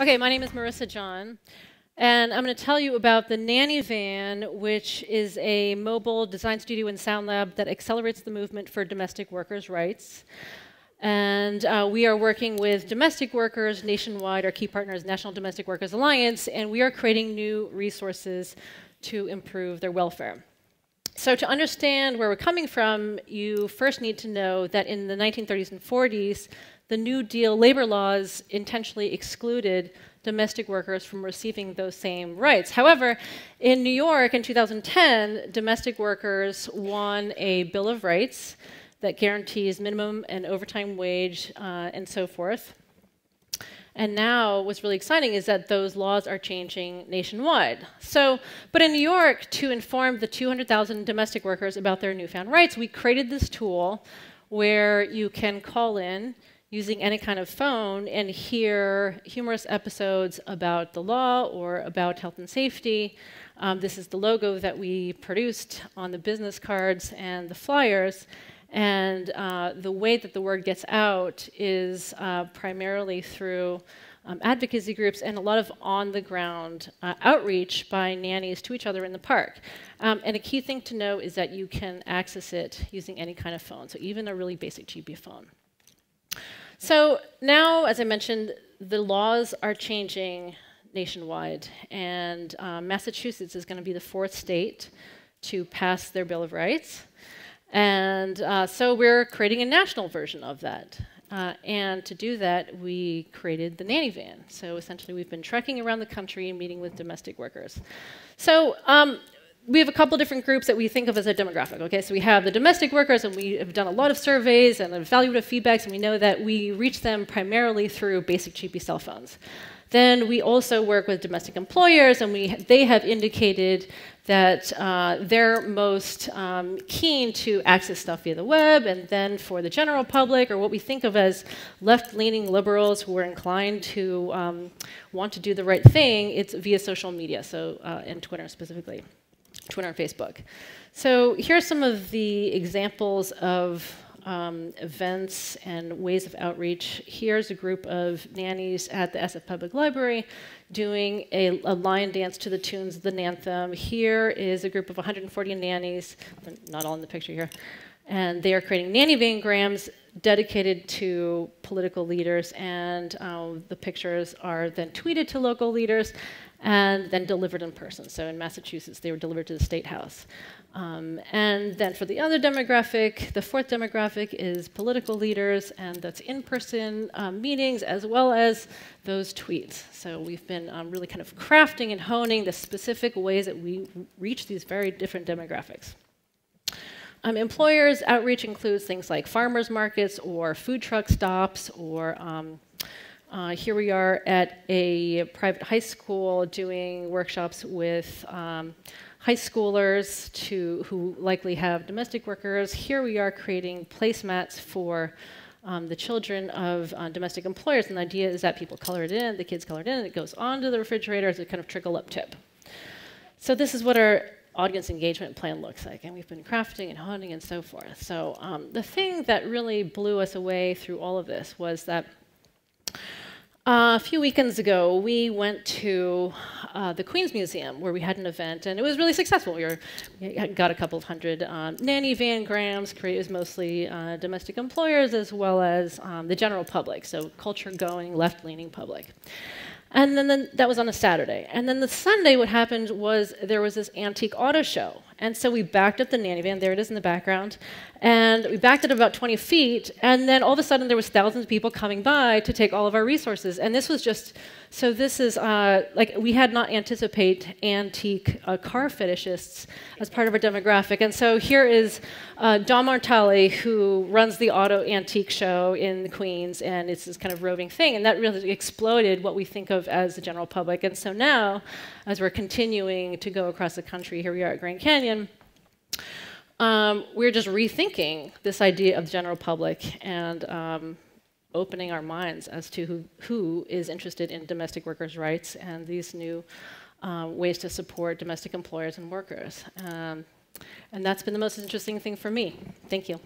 Okay, my name is Marisa Jahn, and I'm going to tell you about the Nanny Van, which is a mobile design studio and sound lab that accelerates the movement for domestic workers' rights. And uh, we are working with domestic workers nationwide. Our key partner is National Domestic Workers Alliance, and we are creating new resources to improve their welfare. So, to understand where we're coming from, you first need to know that in the 1930s and 40s, the New Deal labor laws intentionally excluded domestic workers from receiving those same rights. However, in New York in 2010, domestic workers won a Bill of Rights that guarantees minimum and overtime wage uh, and so forth. And now, what's really exciting is that those laws are changing nationwide. So, but in New York, to inform the 200,000 domestic workers about their newfound rights, we created this tool where you can call in using any kind of phone and hear humorous episodes about the law or about health and safety. Um, this is the logo that we produced on the business cards and the flyers. And uh, the way that the word gets out is uh, primarily through um, advocacy groups and a lot of on the ground uh, outreach by nannies to each other in the park. Um, and a key thing to know is that you can access it using any kind of phone, so even a really basic GB phone. So now, as I mentioned, the laws are changing nationwide, and um, Massachusetts is going to be the fourth state to pass their Bill of Rights. And uh, so we're creating a national version of that. Uh, and to do that, we created the nanny van. So essentially, we've been trekking around the country and meeting with domestic workers. So um, we have a couple different groups that we think of as a demographic. Okay, so we have the domestic workers, and we have done a lot of surveys and evaluative feedbacks, and we know that we reach them primarily through basic cheapy cell phones. Then we also work with domestic employers, and we, they have indicated that uh, they're most um, keen to access stuff via the web. And then for the general public, or what we think of as left leaning liberals who are inclined to um, want to do the right thing, it's via social media, so uh, and Twitter specifically. Twitter and Facebook. So here are some of the examples of um, events and ways of outreach. Here's a group of nannies at the SF Public Library doing a, a, lion dance to the tunes of the Nanthem. Here is a group of 140 nannies, not all in the picture here, and they are creating nanny vangrams dedicated to political leaders, and uh, the pictures are then tweeted to local leaders and then delivered in person. So in Massachusetts, they were delivered to the State House. Um, and then for the other demographic, the fourth demographic is political leaders, and that's in person um, meetings as well as those tweets. So we've been um, really kind of crafting and honing the specific ways that we reach these very different demographics. Um, employers outreach includes things like farmers markets or food truck stops or um, uh, here we are at a private high school doing workshops with um, high schoolers to, who likely have domestic workers. Here we are creating placemats for um, the children of uh, domestic employers. And the idea is that people color it in, the kids color it in, and it goes onto the refrigerator as a kind of trickle up tip. So this is what our audience engagement plan looks like. And we've been crafting and honing and so forth. So um, the thing that really blew us away through all of this was that uh, a few weekends ago, we went to uh, the Queens Museum where we had an event, and it was really successful. We, were, we got a couple of hundred um, nanny vangrams. It was mostly uh, domestic employers as well as um, the general public, so culture-going, left-leaning public. And then the, that was on a Saturday. And then the Sunday, what happened was there was this antique auto show. And so we backed up the nanny van. There it is in the background. And we backed it about 20 feet. And then all of a sudden, there was thousands of people coming by to take all of our resources. And this was just so this is uh, like we had not anticipate antique uh, car fetishists as part of our demographic. And so here is uh, Don Martali, who runs the auto antique show in Queens, and it's this kind of roving thing. And that really exploded what we think of as the general public. And so now, as we're continuing to go across the country, here we are at Grand Canyon. Um, we're just rethinking this idea of the general public and um, opening our minds as to who, who is interested in domestic workers' rights and these new uh, ways to support domestic employers and workers. Um, and that's been the most interesting thing for me. Thank you.